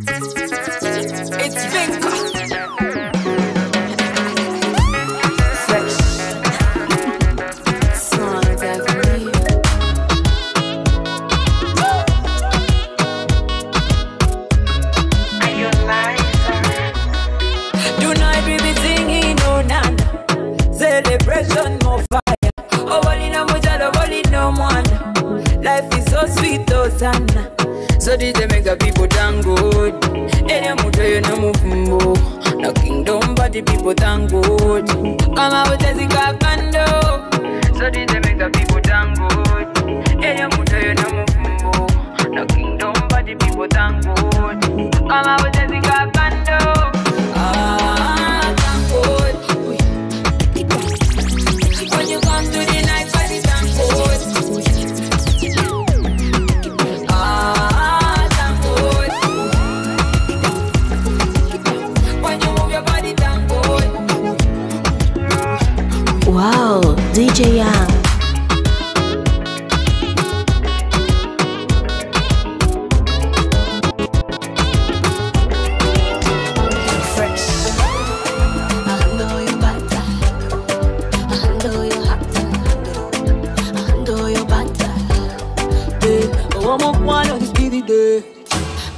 It's Vinka.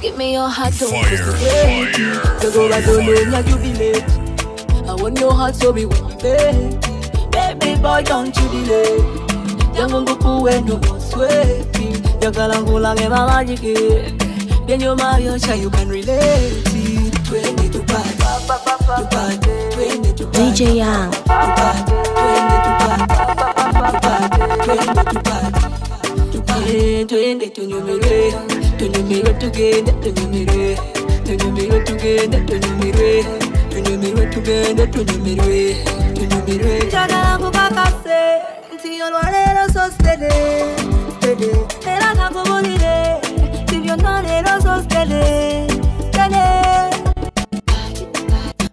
Give me your heart, don't Fire, twist it. You go right on in, yeah, jubilate. I want your heart, so be with me. Baby boy, don't you delay. Jango nguku wendo sweaty. Yakala ngula ngema majiki. Then you my your you can relate. Twende tupate, tupate, twende tupate. DJ Young. Tupate, twende tupate, tupate, twende tupate. Tupate, twende tunyumire, tunyumire tugende, tunyumire, tunyumire tugende, tunyumire, tunyumire tugende, tunyumire, tunyumire. Njagala nkukakase nti olwaleero oh, so steady, steady. Era kakubulire nti byonna leero so steady, steady.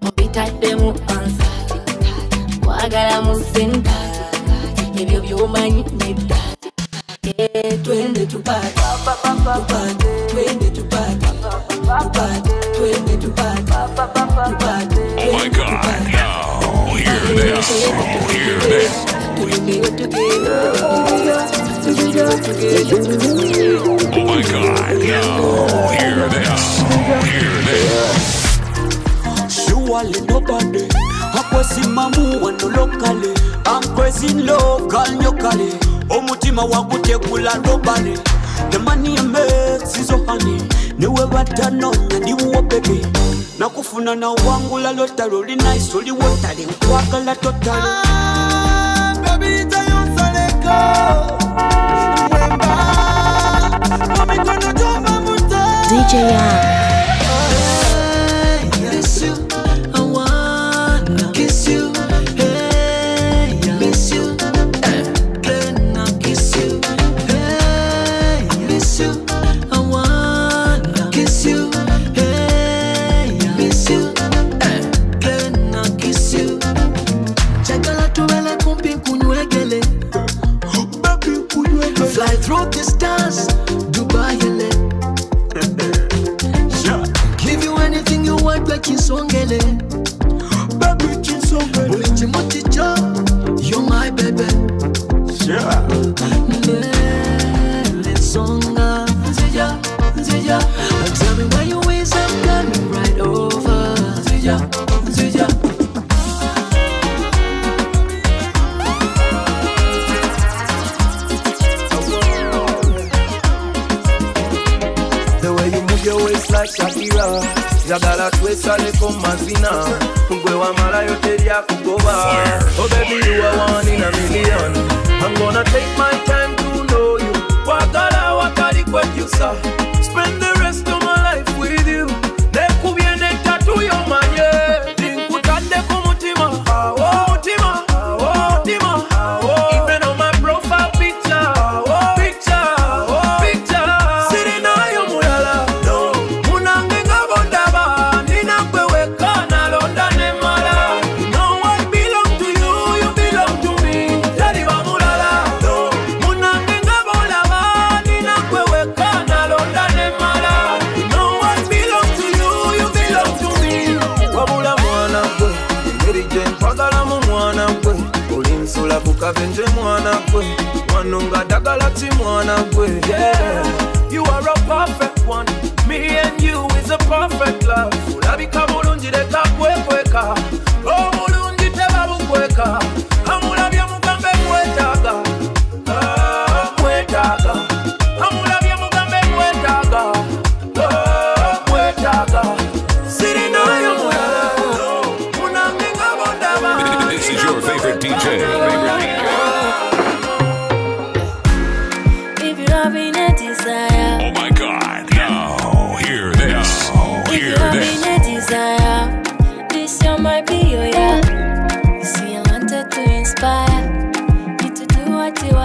obitaddemu ansa kwagala mu senta ebyo byomanyi nedda twende tupate tupate twende tupate tupate twende tupate tupate oh, oh my God! Now hear this. Hear this. tunyumire tugende tugende Oh my God! Now hear this. Hear this. Surely nobody akwesimamu wano lokale ankwesi local nyokale omutima wagutegula lobale the money you make sizo honey. Niwe batanonya ndiwo bebe nakufuna na wangula lotale oli nice oli wotale nkwagala totale DJ njagala twesale mazina gwe wamalayo teryakugoba oh baby you are one in a million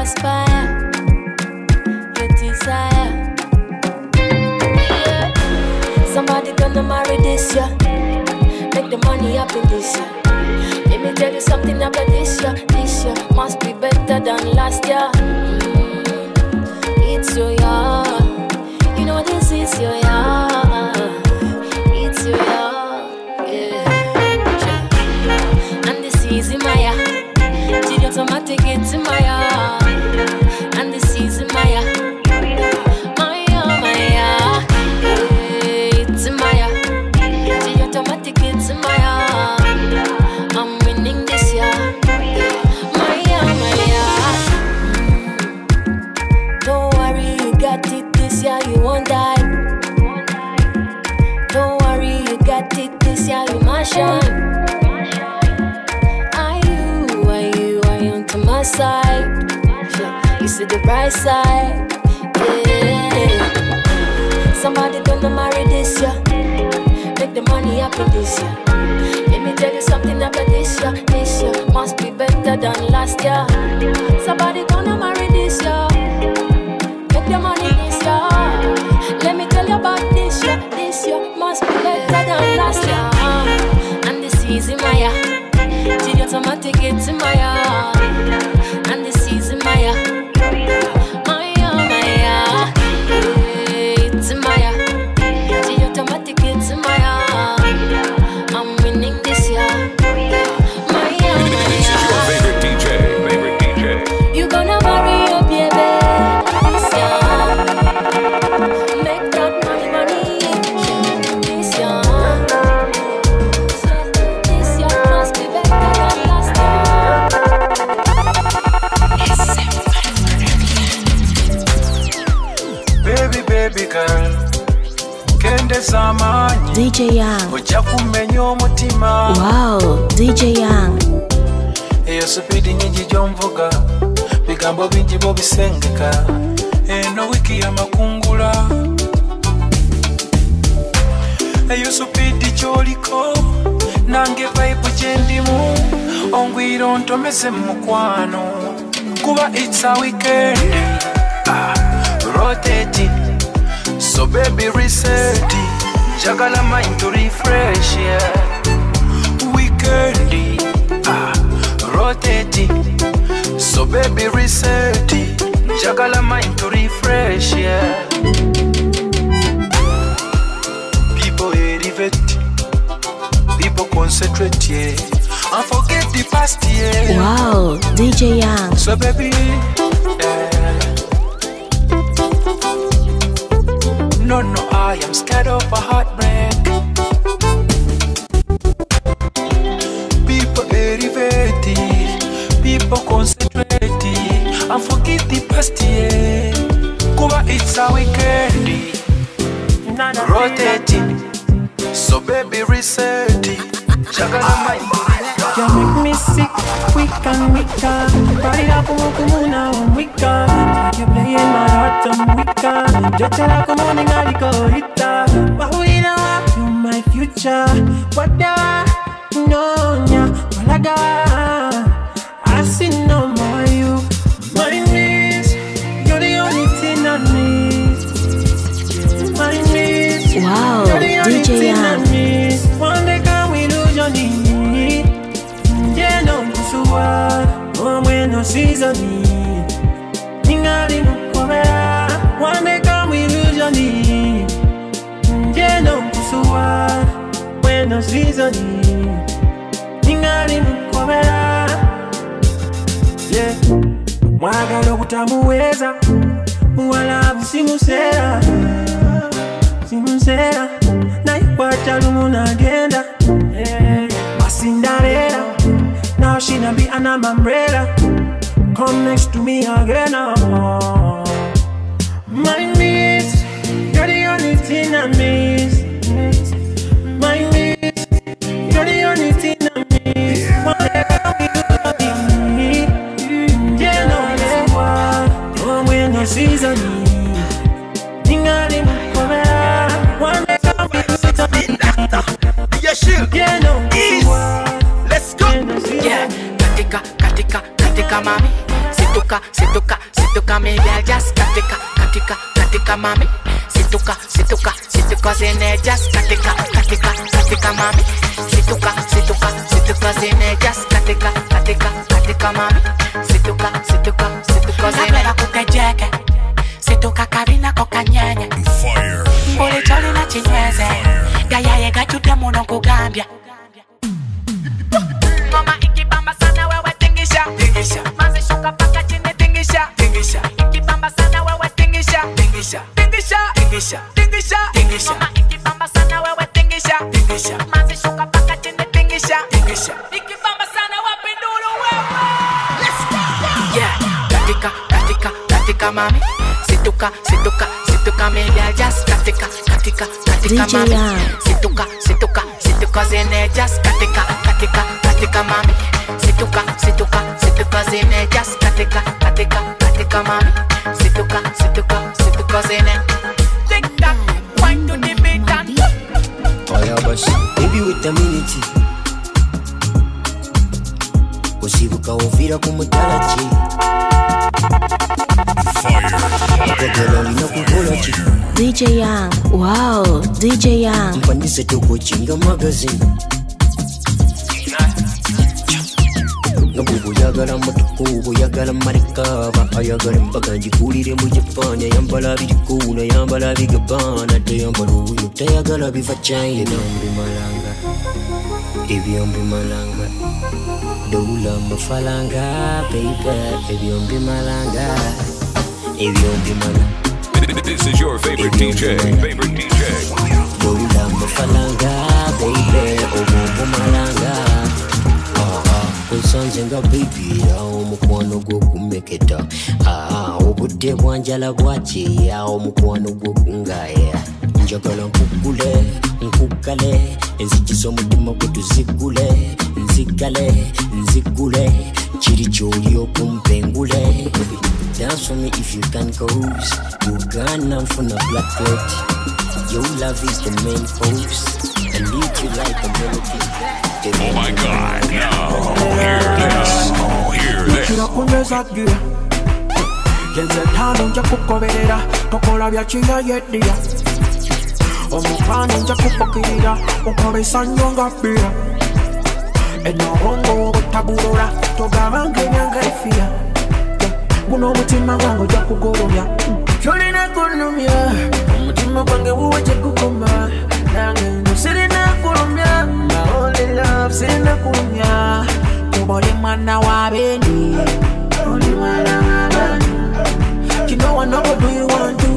aspire. Your desire. Somebody gonna marry this year. Make the money happen this year. Let me tell you something about this year. This year must be better than last year. Mm. It's your year. You know this is your year. It's your year. Yeah. And this is my year. Automatic it's my year. My side? You see the bright side, yeah. Somebody gonna marry this year, make the money happen this year. Let me tell you something about this year. This year must be better than last year. Mu mukwano kuba its a weekend ah, rotating so baby reset njagala mind to refresh yeah. weekend ah, rotating so baby reset njagala mind to refresh yeah. people elevate people concentrate yeah. And forget the past yeah. Wow, DJ Young. So baby, yeah. No, no, I am scared of a heartbreak. People elevated, people concentrated, and forget the past year. Kuba it's a weekend, rotating. So baby, reset it. Jagala my You make me sick, weak and weaker. Body up, como como now I'm weaker. Like you playing my heart, I'm weaker. Yo te la como en ahorita. Bajo y you my future. What the seasoni ningali mukomera wandeka mu illusioni nje nokusuwa weno seasoni ningali mukomera yeah. mwagala okutamuweza muwalabu simusera simusera nayikwata lumu nagenda yeah. masindalera now she na come next to me again oh. my miss you're the only thing I miss my miss you're the only thing I miss whatever we do yeah no yeah oh when the season ningali mukomera one day come Yeah, shit. yeah no Let's go. Yeah, katika, mami Situka, situka, situka maybe I'll just katika, katika, katika mami. Situka, situka, situka zine just katika, katika, katika mami. Situka, situka, situka zine just katika, katika, katika mami. Situka, situka, situka zine. Napenda kukejeke Situka kabina kokanyanya. Fire. Mbuli choli na chinyweze. Gayaye tingisha. Tingisha. Tingisha. Tingisha Ngoma ikibamba sana wewe tingisha. Tingisha. Mazi shuka paka chini tingisha. Tingisha. Ikibamba sana wapi nduru wewe. Let's go. Yeah. Katika katika katika mami. Situka situka situka maybe I'll just katika katika katika mami. Situka situka situka zine just katika katika katika mami. Situka situka situka zine just katika katika katika mami. Situka situka situka zine vitaminiti kusibuka ovira ku mutalaki kotelo lina kukola ki DJ Young, wow, DJ Young. Mpandise tukuchinga magazini magazine nga bwebuyagala motoka bweyagala malikaba ayagala embaga ngikulire mu japan ayambala biriko nayambala bigabana teyambala obuyo tayagala biva china. Mbimalanga ebyo mbimalanga doula mafalanga beibe ebyo mbimalanga ebyo mbimalanga This is your favorite DJ. Favorite DJ. doula mafalanga beibe obumpumalanga kwesanze nga bibira omukwano gw'okumeketa obudde bwanjala bwakyeya omukwano gw'okungaya njagala nkugule nkugale enzigi z'omutima gwe tuzigule nzigale nzigule kiri kyoli okumpengule dance for me if you can cause ugana nfuna black clot your love is the main I need you like a melody Oh my God. Now, hear this. Oh, hear this. kirakunyweza gira yenze ttaano nja kugoberera tokola bya kiyayeddiya omukwano nja kufukirira okolesa nnyo nga bbira enobongo obutabulola togabanga ebyanga efiya guno omutima gwange ojja kugolomya kyolina kunumya omutima gwange wuwe kyegukoma sirina my only love sirina kulumya. Kuba oli mwana wa bendi oli mwana wa bani. Kino wano what do you want to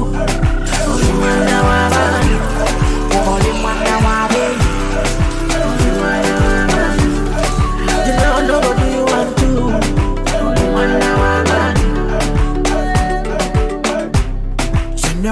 oli mwana wa bani kuba oli mwana wa bendi oli mwana wa bani. Kino wano what do you want to sene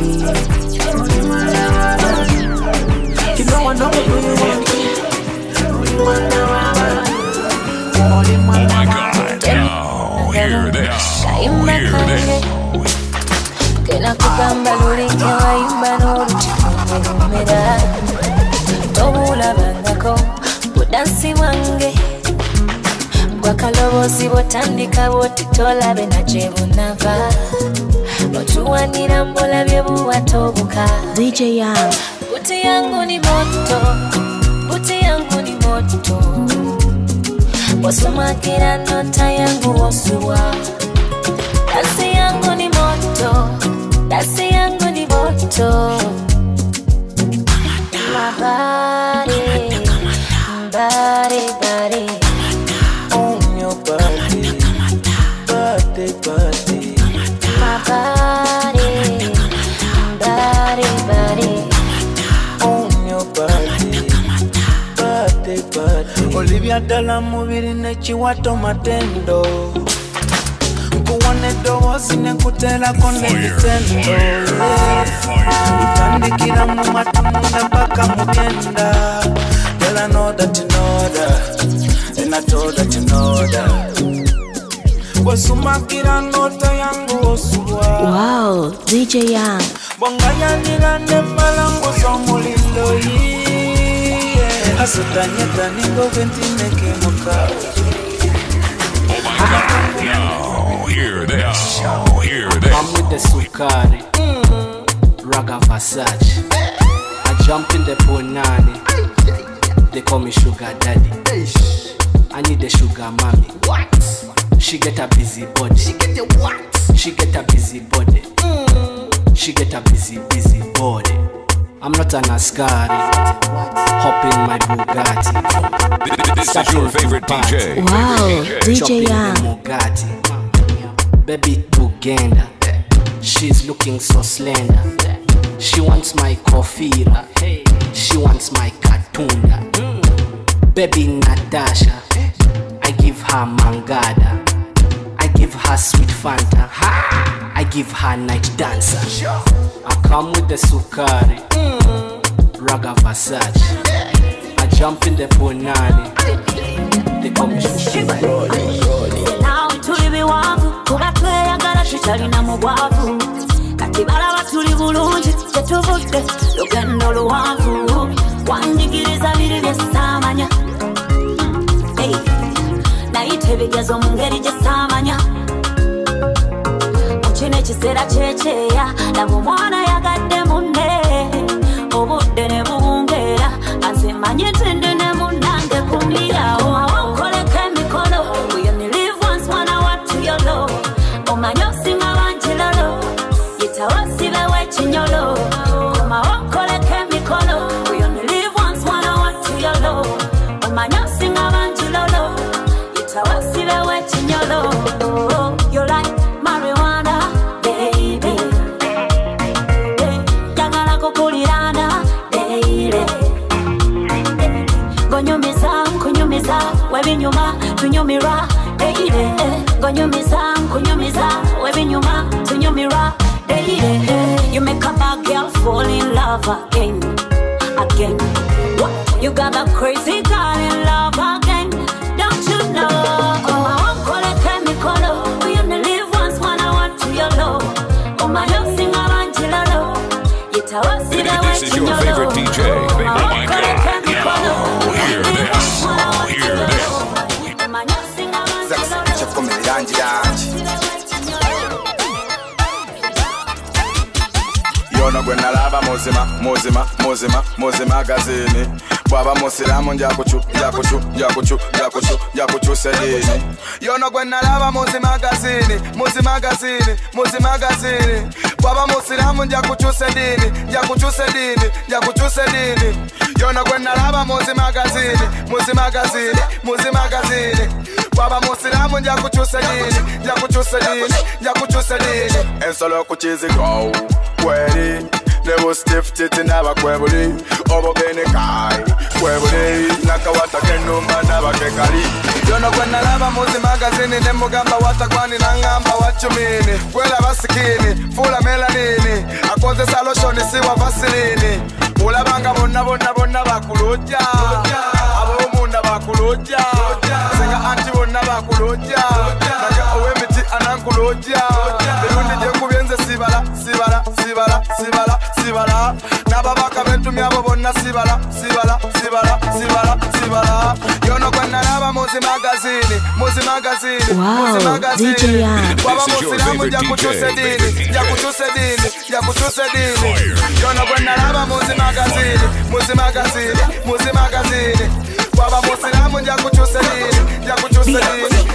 Hear this. kenakugamba lulinge wayimba n'olukikomera tobulabangako budansi bwange bwakaloboozi bwotandika bwoti tolabe nagye bunava otuwanira mbulabye buwatobuka DJ Young. buti yangu ni moto buti yangu ni moto wasumakira nota yangu wosua moto mabare bare bare On your body, body, body. mabare bare bare On your body, body, body. Olivia ddala mubiri nekiwato matendo nkuwona eddoboozi nekuteerako n'ebitendo utandikira mu matu munda paka mu byenda Girl, I know that you know that. And I told that you know that. Wesumakira nota yangu osulwa Wow, DJ Young. bwangayanira nembalanguza omuliro yiye asotanyetaninga obwentinekemuka Oh, hear this. Hear this. I'm with the Sukari, mm-hmm. Raga Versace. I jump in the Ponani. They call me Sugar Daddy. I need a sugar mommy. What? She get a busy body. She get a what? She get a busy body. Mm-hmm. She get a busy, busy body. I'm not an Ascari. Hop in my Bugatti. This is your favorite DJ. Wow, DJ Chop Young. Baby Tugenda. She's looking so slender. She wants my coffee. She wants my katunda. Baby Natasha. I give her mangada. I give her sweet Fanta. I give her night dancer. I come with the Sukari. Raga Versace. I jump in the Ponani. They call me Sugar tweyagala tutalina mugwavu kati balaba tuli bulungi tetuvudde lugendo luwanvu. Wanjigiriza biri byesaamanya nayita ebigezo mu ngeri gye saamanya. Mu kino ekiseera kyekyeya laba omwana love again again. What? You got a crazy muzima muzima muzima muzima gazini bwaba musilamu njakucu njakucu njakucu njakucu njakucuse yono gwe muzimagazini muzimagazini muzimagazini bwaba musilamu njakucuse dini njakucuse yono gwe muzimagazini muzimagazini muzimagazini bwaba musilamu njakucuse dini njakucuse ensolo kuchizigowu kweli ensolo yokukizigo kweri nebustifutiti n'abakwebuli obugenekai kwebuli nakawata kenumba n'abakekali yono gwe nalaba muzi magazini nemugamba watakwani nangamba wacumini gwelaba sikini fula melanini. Akozesa loshoni siwa vasilini. Ulabanga bonna bonna bonna bakulujja abomunda bakulujja senga anti bonna bakulujja naga owemiti anankulujja erundi gyekubyenze sibala sibala sibala sibala sibala. N'ababaka bentumya abo bonna sibala sibala sibala sibala. Sibala yono gwe nalaba muzi magazini muzi magazini Wow, muzi magazini. DJ Young. bwaba This musiramu favorite edini favorite edini njakutusa edini yono gwe nalaba muzi magazini muzi magazini muzi magazini. Bwaba musiramu njakutusa edini njakutusa edini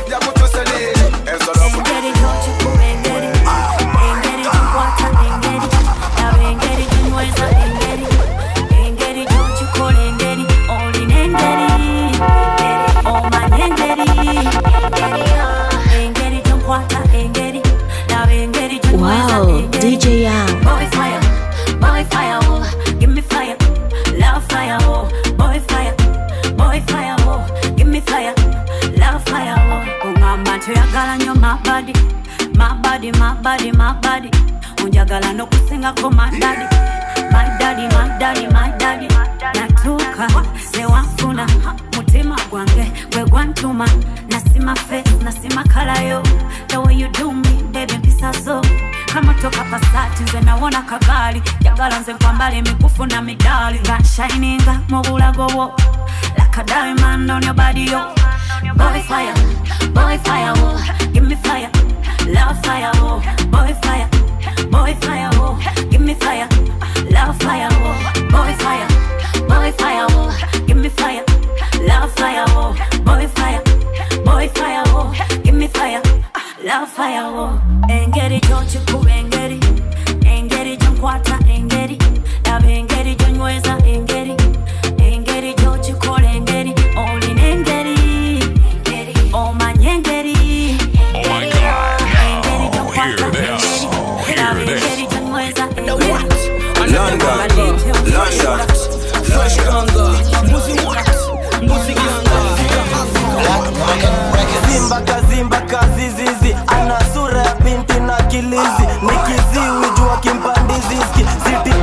hear this. Langa, Ana sura ya binti na kilizi. Nikiziwi jua kimpandiziski. Ziti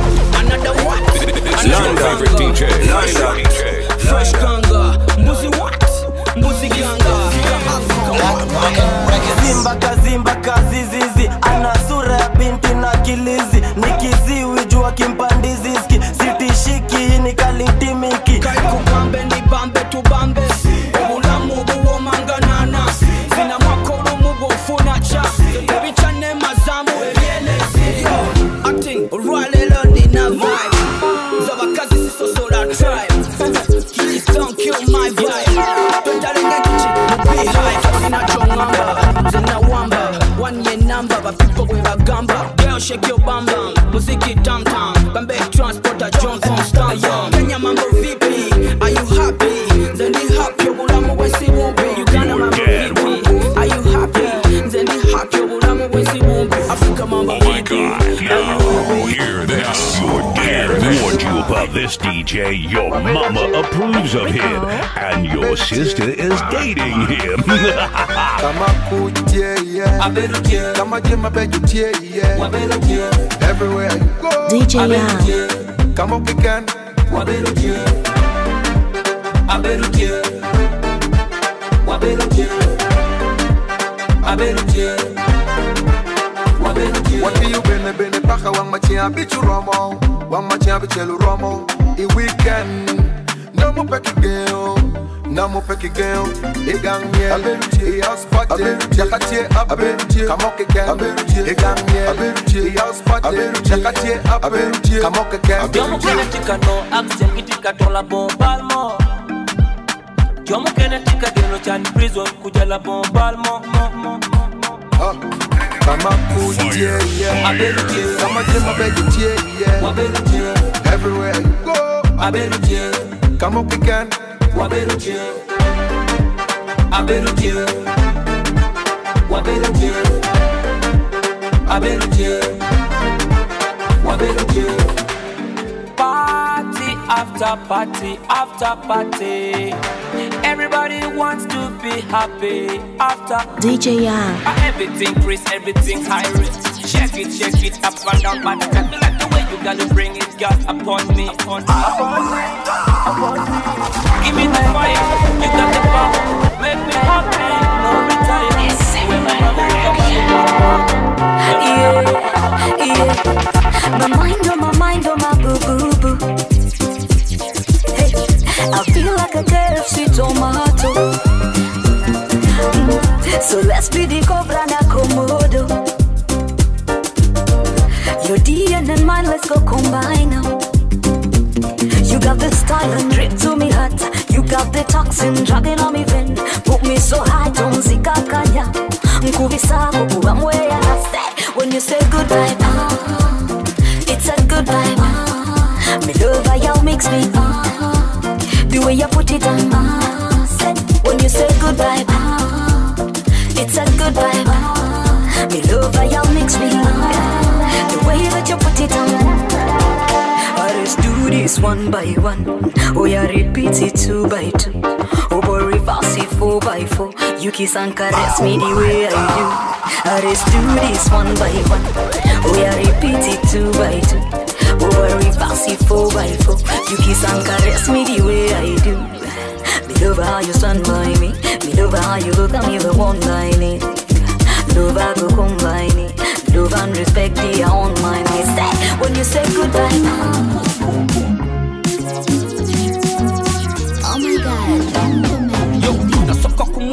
DJ. Your mama approves of him, and your sister is dating him. kama kutie yeah. kama jema bejutie yeah. everywhere you go DJ Young. kama ukikan wati you watiyo bene bene paka wang machia bichu romo. Wang machia bichelu romo. I weekend. Namu pekigeo namu pekigeo igangye aberutie iaspate yakatie aberutie kamokeken aberutie igangye aberutie iaspate aberutie yakatie aberutie kamokeken jomu kene tikano axel gitikatola bombalmo. Jomu kene tikageno chan prison kujala bombalmo mo mo mo mo ah. Kitika tola bombalmo Jomo kene tika deno chan prison kujala bombalmo mo mo kama kutie yeah kama jema bejutie yeah everywhere you go kama ukikan Party after party after party Everybody wants to be happy after DJ Young. Uh, everything Chris, everything high risk. Check it, check it, up and down, but I me like the way you gotta bring it, girl, upon me, upon me, upon me, upon me. Give me the fire, you got the power, make me Let's cobra You kiss and caress me the way I do. Let's do this one by one. Oh, yeah, repeat it two by two. Boy, reverse it four by four. You kiss and caress me the way I do. Me love how you stand by me. Me love how you look at me the one need. Love I go combine it. Love and respect the mind. Me say when you say goodbye. Oh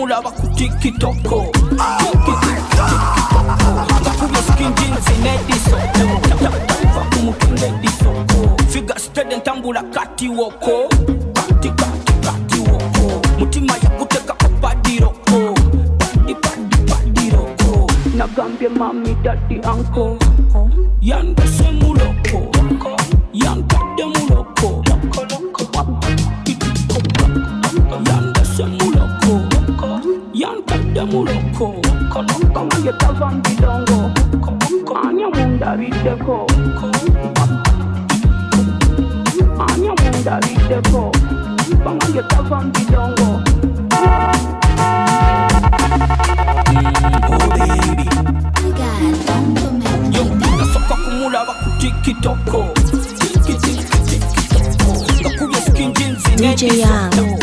mula aku tiki toko Tiki toko Aku jeans in nedi soko. Aku mungkin nedi soko. Figure steady ntambula kati woko. Kati kati kati woko. Mutima ya kuteka kupadiroko Padi padi roko. Nagambia mami daddy anko Yanda semu kama yetava mbidongo anya mundabiddeko anya mundabiddeko kama yetava mbidongo yo nasoka kumulaba ku tikitoko ngakubye skin jeans DJ Young.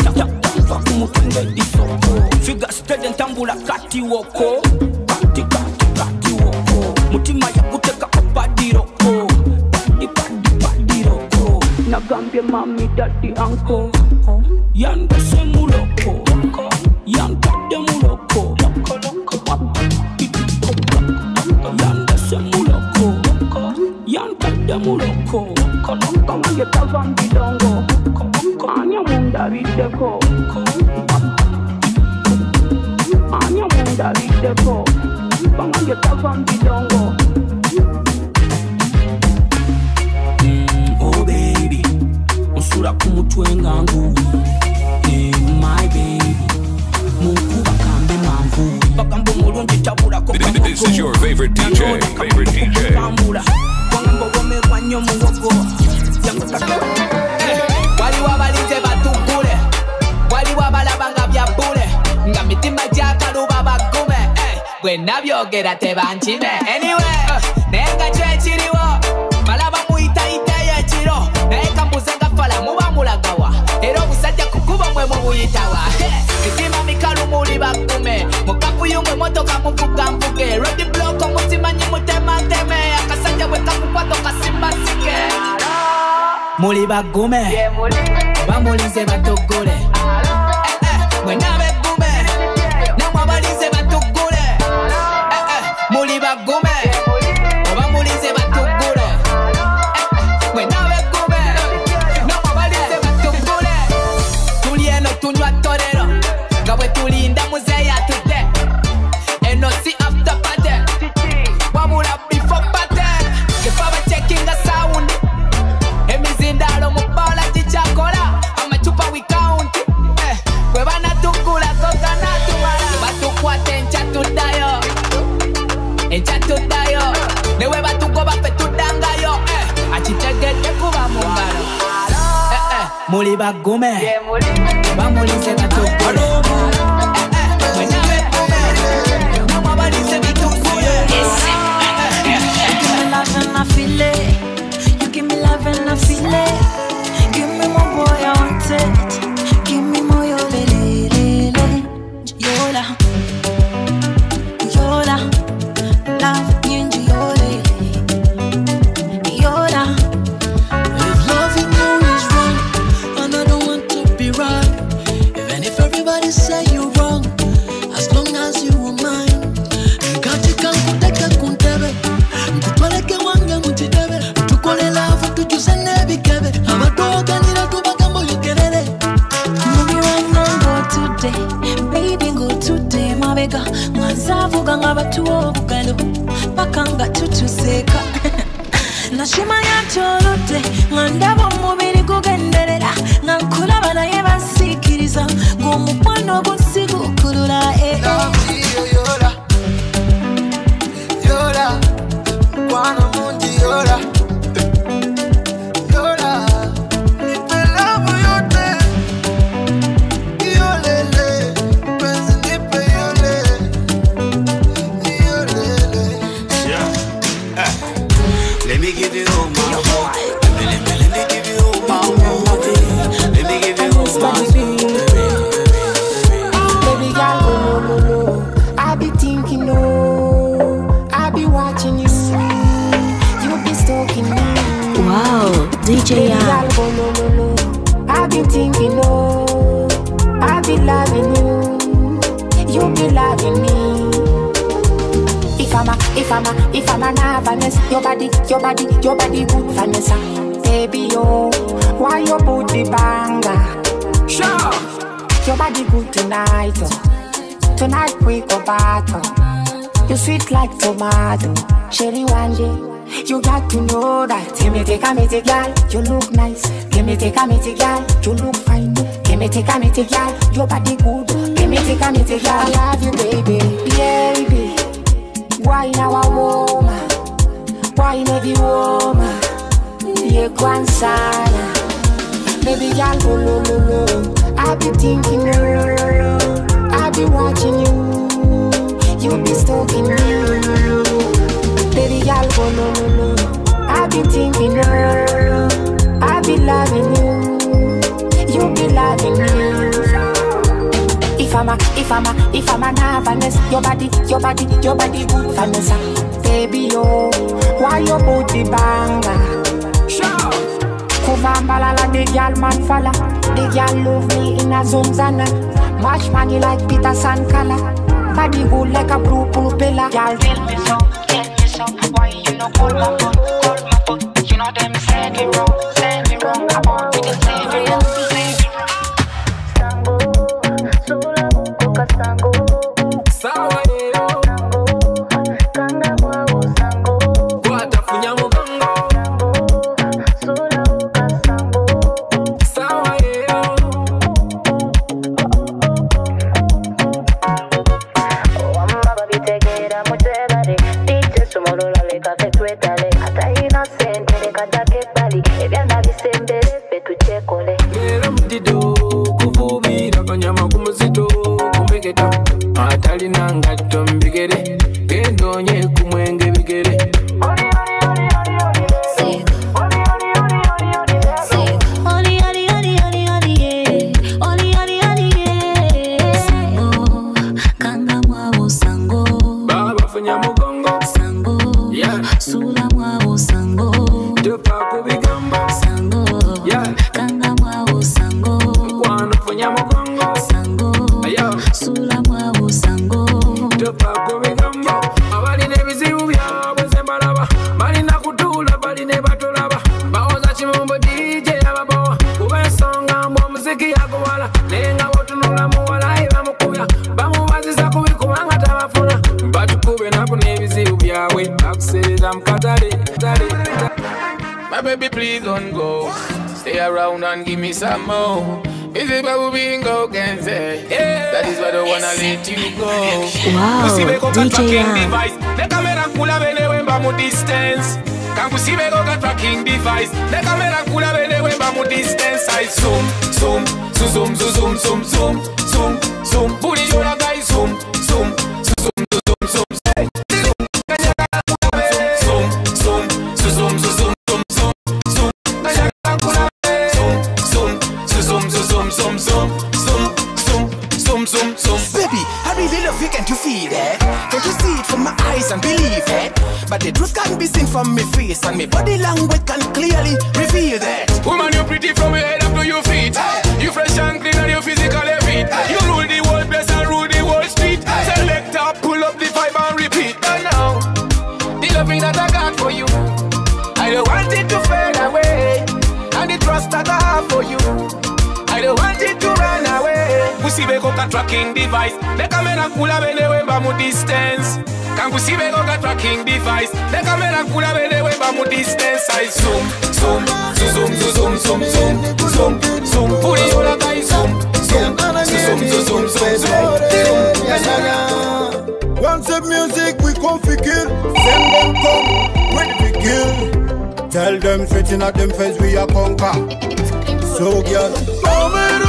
va kumutunda edisoko figa steady ntambula kati woko nagambye mami dadi anko yandese muloko yankadde muloko yandese muloko yankadde muloko kama yetava mbidongo anya mundabiddeko anya mundabiddeko kama yetava mbidongo oh nsula ku mutwe nga nguwi Eh, my baby. Munkuba kambe manvu bagamba omulungi tabulako This is your favorite DJ. Favorite DJ. kambula wangamba owomerwa nnyo muwogo. Waliwo abalinze batugule waliwo abalaba nga byabbule nga mitima gyakaluba baggume Eh, bwe nabyogera tebankime anyway naye nga kyekiriwo mwe mubuyitawa mitima mikalu muli baggume mukakuyumwe motoka muvuga mvuge. Rodi blok omusimanyi mutemateme akasajja bwe kakukwata okasimbasike muli baggume oba mulize namwe abalize bitugule me love and I feel it. You give me love and I feel it. Give me more boy, I want it. You got to know that. Give me take a me take girl, you look nice. Give me take a me take girl, you look fine. Give me take a me take girl, your body good. Give me take a me take girl, I love you, baby, baby. Why now a woman? Why maybe woman? Yeah, Guansana. Baby girl, lo lo lo lo. I be thinking, lo lo lo. I be watching you. You be stalking me girl, oh no no no. I be thinking, no, no, no. I be loving you, you be loving me. If I'm a, if I'm a, if I'm a nervous, your body, your body, your body good Vanessa. Baby, yo, why your booty banger? Sure. Kuvambala la the girl man falla, the girl love me in a zonzana. Match money like Peter Sankala, body good like a blue propeller. Girl, tell me so call my phone, call my phone. You know them sad, bro. let you go. Wow, DJ device. Le kula bene wemba mu distance. Kangusibe go tracking device. Le kamera kula bene wemba mu distance. I zoom, zoom, zoom, zoom, zoom, zoom, zoom, zoom, zoom. Ka tracking device bekamera kula bene wemba mu distance kangusi beko ka tracking device bekamera kula bene wemba mu distance i zoom zoom zoom zoom zoom zoom zoom zoom zoom puri yola kai zoom zoom zoom zoom zoom zoom zoom yes Once the music we come fi kill, send them come, ready to kill. Tell them straight in at them face we a conquer. So girl, mama rumuni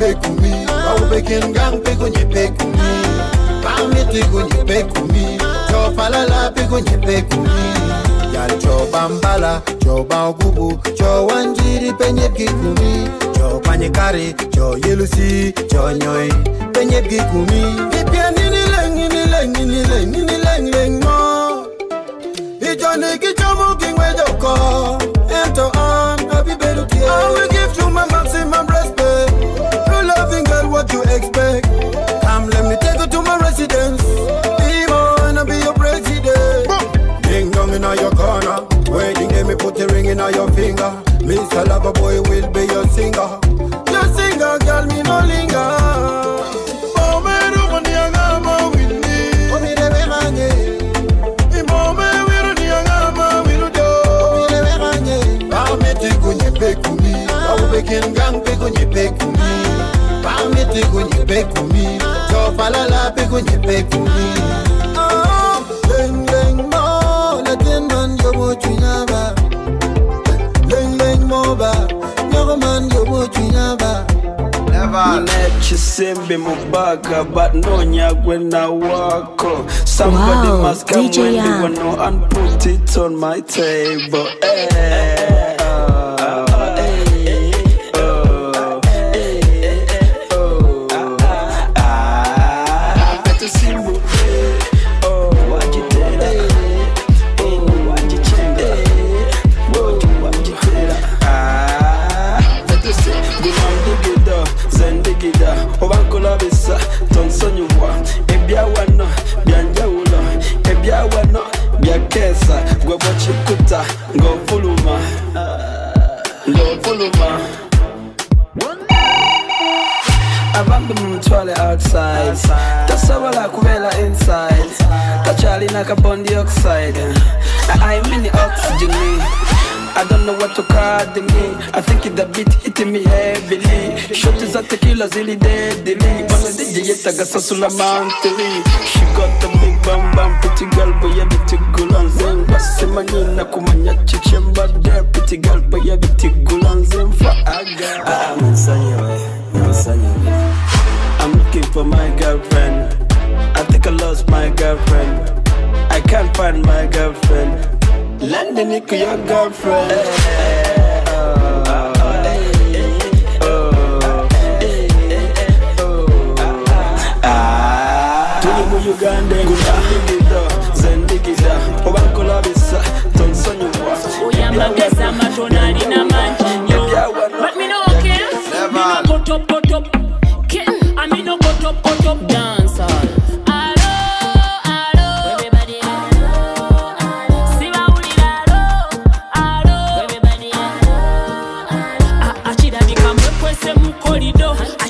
pekumi bawubekenga mpekonye pekumi bamietikonye pekumi cofalala pekonye pekumi yal cobambala cobaogubu cowanjiri penyepgikumi copanyekari coyelusi conyoi penyepgikumi ipieninilenginilenginilenginilengmo ijoniki comugingwejoko ento on abibedukie Mr. Loverboy will be your singer. Your singer, girl, me no linger. Pekumi awubekengang pekonye pekumi pamete konye pekumi tofalala pekonye pekumi ninechisimbi mubaga but nonyagwe na wako somebody Wow, must come DJ when Young. you know and put it on my table eh. outside. dark side tasobola kubeera inside. Takyalina oxide. I'm in the oxygen I don't know what to call me I think the beat hitting me heavily. Shot is a tequila zili deadly. But Bana DJ yetaga sasula mantili She got the big bam bam Pretty girl boya biti gulanzem Basema nina kumanya but there Pretty girl boya biti gulanzem Fa aga Ah, msanye I'm insane. I'm looking for my girlfriend. I think I lost my girlfriend. I can't find my girlfriend. Lend the nick your girlfriend. tuli mu uganda engulandigida zendigida obankolabisa tonsonyiwa oyambageza amatono alina mangi nnyo but me no care me no go top go top me no cut up, cut up dance hall.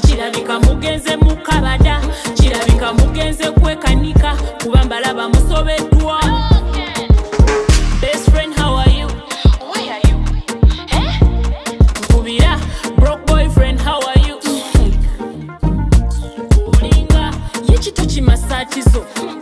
kirabika ah, ah, ah, mugenze mukabada kirabika mugenze kwekanika kuba mbalaba musobeddwa batizou.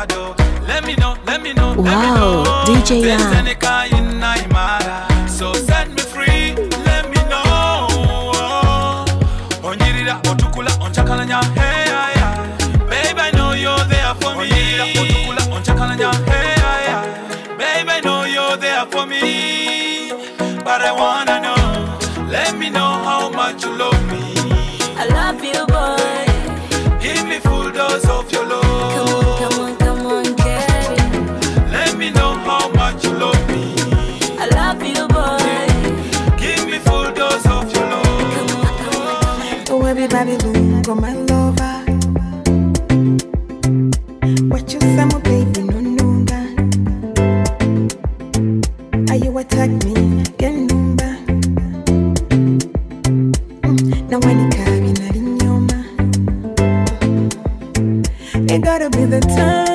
Happy ajubado. Let me know, let me know, let me Wow, know. DJ Yan. Tezenika ina imara. So set me free, let me know. Onyirira otukula onchakalanya hey yeah, yeah. Babe I know you're there for me. Onyirira otukula onchakalanya hey yeah, yeah. Babe I know you're there for me. But I wanna know, let me know how much you love It gotta be the time.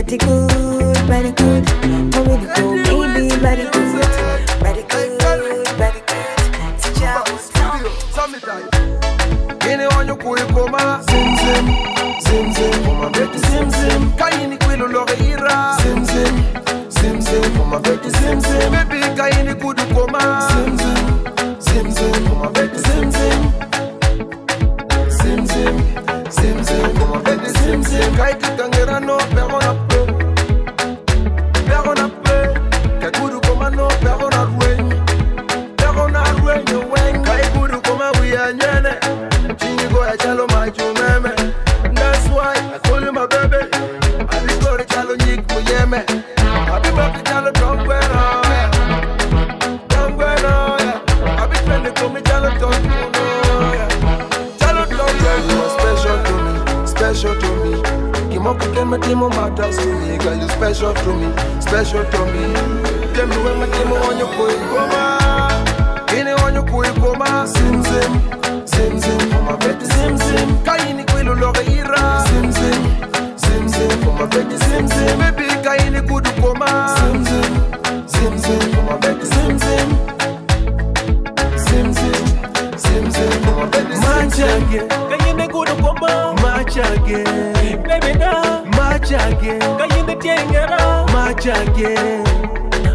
Body good, body good. Oh, really good, baby, body good. Body good, body good. Teacher, Ini wanyo kuikoma Zim zim Zim zim. Mama beti zim zim. Kaini kwilu loge ira Zim zim Zim zim. Mama beti zim zim. Baby to me, special to me. Me when my timo on your boy koma Ini on your boy koma Sim sim Zim zim, mama beti zim zim. Kaini kwilu loge ira. Zim zim, zim zim, mama beti zim zim. Baby kaini kudu koma. Zim zim, zim zim, mama beti zim zim. Zim zim, zim zim, mama beti zim zim. Machage, kayinde kudu koma. Machage, baby da Tiengera Machage,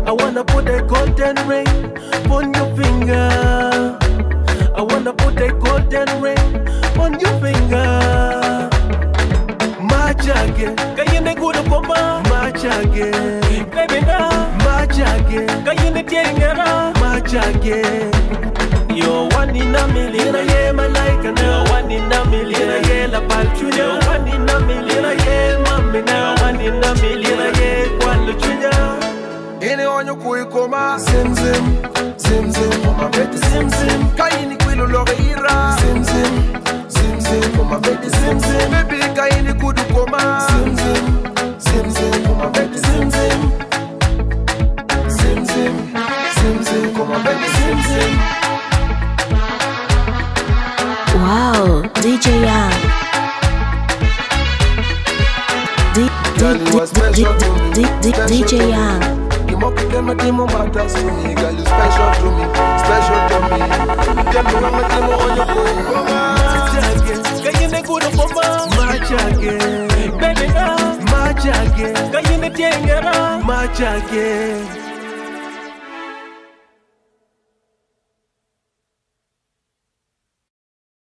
I wanna put a golden ring on your finger I wanna put a golden ring on your finger. Machage, kayinde kudu koma. Machage, baby na. Machage, kayinde tiengera. You're one in a million. Yeah, my like you're one in a million. Yeah, la palchunya. You're one in a million. Yeah, mami na. You're one in a million. Yeah, kwalo chunya. onyo kuikoma zim zim zim zim mama beti zim zim kaini kwilo lore ira zim zim zim zim mama beti zim zim baby kaini kudu koma Girl, you are special to me, D- D- special DJ to me. Young. You mock it, them, them matters to me. Girl, you special to me, special to me. Them, you want me, them, on your phone. Come on. Kayinde kudu koma machage Baby na machage Kayinde tiengera machage